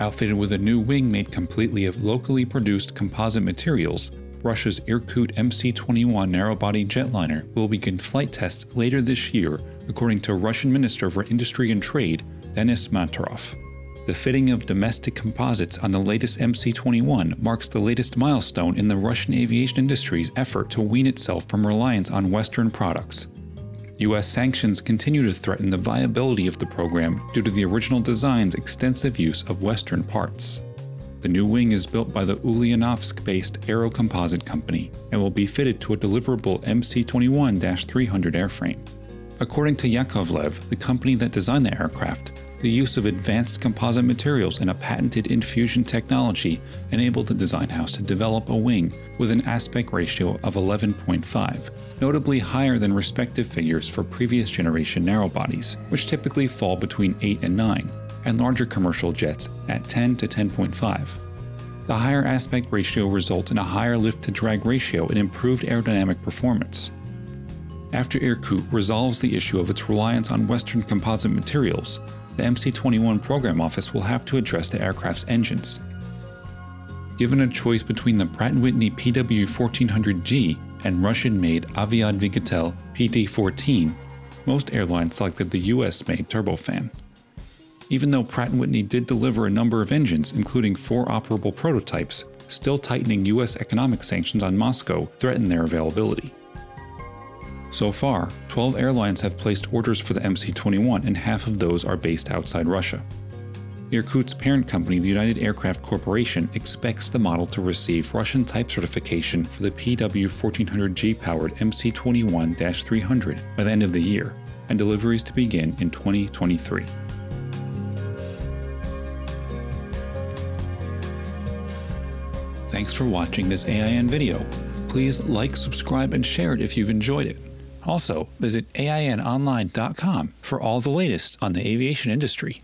Outfitted with a new wing made completely of locally produced composite materials, Russia's Irkut MC-21 narrow-body jetliner will begin flight tests later this year, according to Russian Minister for Industry and Trade, Denis Manturov. The fitting of domestic composites on the latest MC-21 marks the latest milestone in the Russian aviation industry's effort to wean itself from reliance on Western products. US sanctions continue to threaten the viability of the program due to the original design's extensive use of Western parts. The new wing is built by the Ulyanovsk based Aero Composite Company and will be fitted to a deliverable MC 21 300 airframe. According to Yakovlev, the company that designed the aircraft, the use of advanced composite materials and a patented infusion technology enabled the design house to develop a wing with an aspect ratio of 11.5, notably higher than respective figures for previous generation narrowbodies, which typically fall between 8 and 9 and larger commercial jets at 10 to 10.5. The higher aspect ratio results in a higher lift to drag ratio and improved aerodynamic performance. After Irkut resolves the issue of its reliance on Western composite materials, the MC-21 program office will have to address the aircraft's engines. Given a choice between the Pratt & Whitney PW1400G and Russian-made Aviad Vigatel PT-14, most airlines selected the US-made turbofan even though Pratt & Whitney did deliver a number of engines, including four operable prototypes, still tightening US economic sanctions on Moscow threaten their availability. So far, 12 airlines have placed orders for the MC-21 and half of those are based outside Russia. Irkut's parent company, the United Aircraft Corporation, expects the model to receive Russian type certification for the PW1400G powered MC 21 300 by the end of the year, and deliveries to begin in 2023. Thanks for watching this AIN video. Please like, subscribe, and share it if you've enjoyed it. Also, visit AINonline.com for all the latest on the aviation industry.